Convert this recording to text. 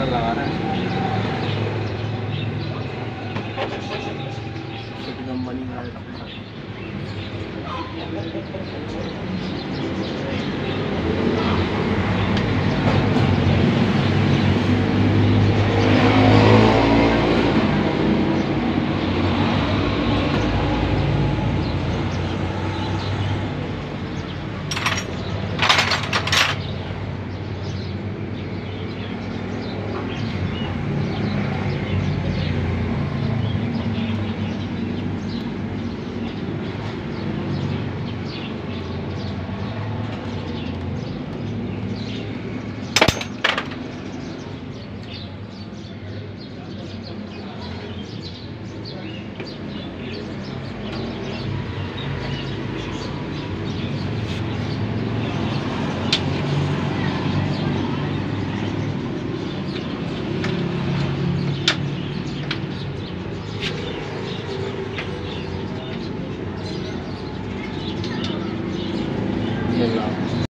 Colour लगा रहे हैं। कंपनी করলাম